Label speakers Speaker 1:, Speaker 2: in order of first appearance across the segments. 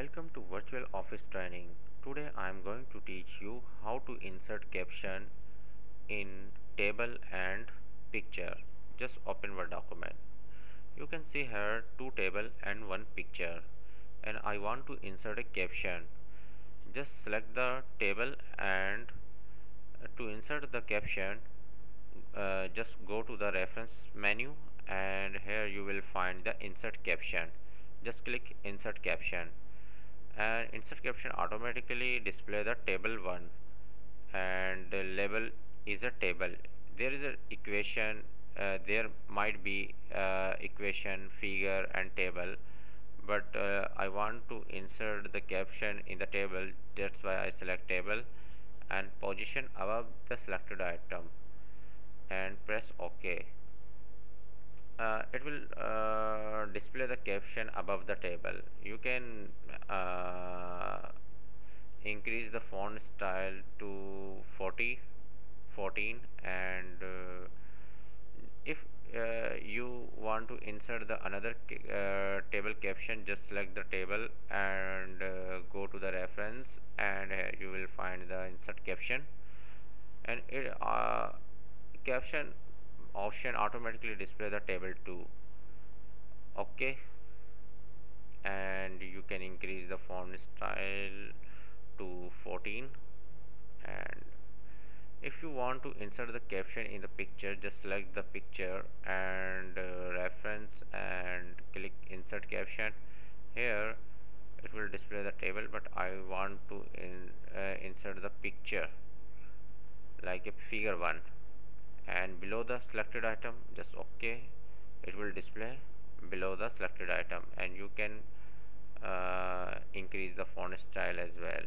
Speaker 1: Welcome to Virtual Office Training. Today I am going to teach you how to insert caption in table and picture. Just open Word document. You can see here two table and one picture and I want to insert a caption. Just select the table and uh, to insert the caption uh, just go to the reference menu and here you will find the insert caption just click insert caption and insert caption automatically display the table 1 and the label is a table. There is an equation uh, there might be uh, equation figure and table. But uh, I want to insert the caption in the table. That's why I select table and position above the selected item and press OK. Uh, it will uh, display the caption above the table. You can uh, increase the font style to 40 14 and uh, if uh, you want to insert the another uh, table caption just select the table and go to the reference and you will find the insert caption. And it caption option automatically display the table 2 okay. And you can increase the font style to 14 and if you want to insert the caption in the picture just select the picture and uh, reference and click insert caption. Here it will display the table but I want to in, uh, insert the picture like a figure 1 and below the selected item just ok it will display below the selected item and you can uh, increase the font style as well.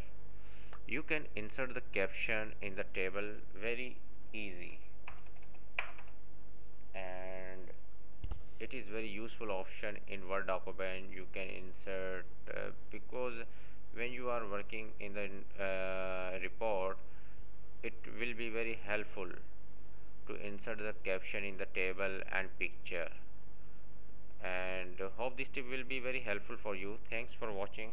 Speaker 1: You can insert the caption in the table very easy. And it is very useful option in word document. You can insert uh, because when you are working in the uh, report it will be very helpful to insert the caption in the table and picture and hope this tip will be very helpful for you. Thanks for watching